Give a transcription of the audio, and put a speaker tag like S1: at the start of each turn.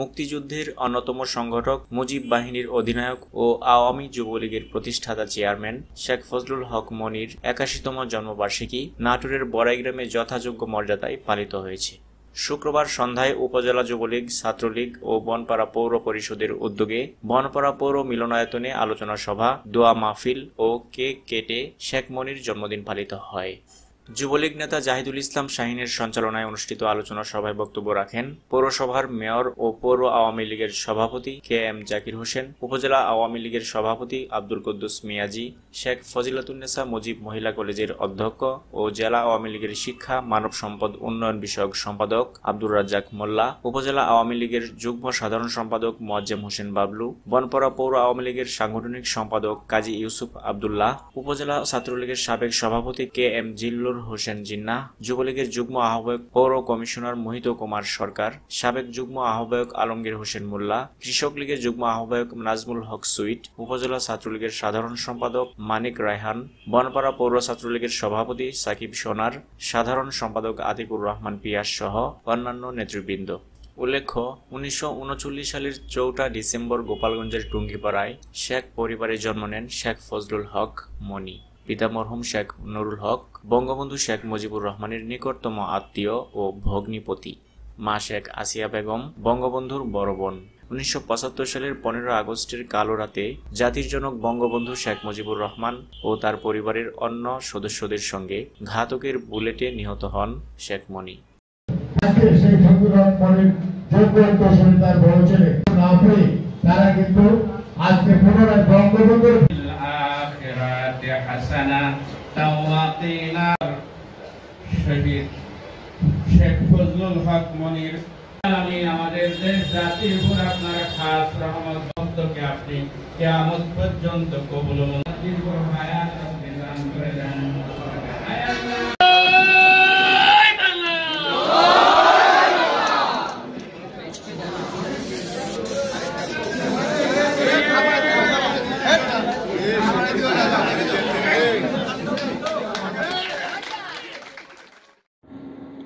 S1: মুক্তিযুদ্ধের অন্যতম সংগঠক, মুজিব বাহিনীর অধিনায়ক ও আওয়ামী যুবলীগের প্রতিষ্ঠাতা চেয়ারম্যান শেখ ফজলুল হক মনির একাশিতম জন্মবার্ষিকী নাটোরের বড়াই গ্রামে যথাযোগ্য মর্যাদায় পালিত হয়েছে। শুক্রবার সন্ধ্যায় উপজেলা যুবলীগ, ছাত্রলীগ ও বনপাড়া পৌর পরিষদের উদ্যোগে বনপাড়া পৌর মিলনায়তনে আলোচনা সভা, দোয়া মাহফিল ও কেক কেটে শেখ মনির জন্মদিন পালিত হয়। যুবলীগ নেতা জাহিদুল ইসলাম শাহিনের সঞ্চালনায় অনুষ্ঠিত আলোচনা সভায় বক্তব্য রাখেন পৌরসভার মেয়র ও পৌর আওয়ামী লীগের সভাপতি কে এম জাকির হোসেন, উপজেলা আওয়ামী লীগের সভাপতি আব্দুল কুদ্দুস মিয়াজি, শেখ ফজিলাতুন্নেসা মুজিব মহিলা কলেজের অধ্যক্ষ ও জেলা আওয়ামী লীগের শিক্ষা, মানব সম্পদ উন্নয়ন বিষয়ক সম্পাদক আব্দুর রাজ্জাক মোল্লা, উপজেলা আওয়ামী লীগের যুগ্ম সাধারণ সম্পাদক মোয়াজ্জেম হোসেন বাবলু বনপড়া পৌর আওয়ামী লীগের সাংগঠনিক সম্পাদক কাজী ইউসুফ আবদুল্লাহ, উপজেলা ছাত্রলীগের সাবেক সভাপতি কে এম জিল্লুর হোসেন জিন্নাহ যুবলীগের যুগ্ম আহ্বায়ক, পৌর কমিশনার মোহিত কুমার সরকার, সাবেক যুগ্ম আহ্বায়ক আলমগীর হোসেন মোল্লা, কৃষক লীগের যুগ্ম আহ্বায়ক নাজমুল হক সুইট, উপজেলা ছাত্রলীগের সাধারণ সম্পাদক মানিক রায়হান, বনপাড়া পৌর ছাত্রলীগের সভাপতি সাকিব সোনার, সাধারণ সম্পাদক আতিকুর রহমান পিয়াস সহ অন্যান্য নেতৃবৃন্দ। উল্লেখ্য, উনিশশো উনচল্লিশ সালের চৌঠা ডিসেম্বর গোপালগঞ্জের টুঙ্গিপাড়ায় শেখ পরিবারে জন্ম নেন শেখ ফজলুল হক মনি পিতা মরহুম শেখ নুরুল হক, বঙ্গবন্ধু শেখ মুজিবুর রহমানের নিকটতম আত্মীয় ও ভগ্নিপতি মা শেখ আসিয়া বেগম, বঙ্গবন্ধুর বড় বোন। উনিশশো পঁচাত্তর সালের পনেরো আগস্টের কালো রাতে জাতির জনক বঙ্গবন্ধু শেখ মুজিবুর রহমান ও তার পরিবারের অন্য সদস্যদের সঙ্গে ঘাতকের বুলেটে নিহত হন শেখ মনি।
S2: তারা কিন্তু আজকে পুনরায় বঙ্গবন্ধুর
S3: হাসানা তাওয়াতিনার শহীদ শেখ ফজলুল হক মনির। আলামিন আমাদের দেশ জাতির উপর আপনার খাস রহমত বন্ধকে আপনি কিয়ামত পর্যন্ত কবুল মঞ্জির হায়াত আপনি দান করে দেন।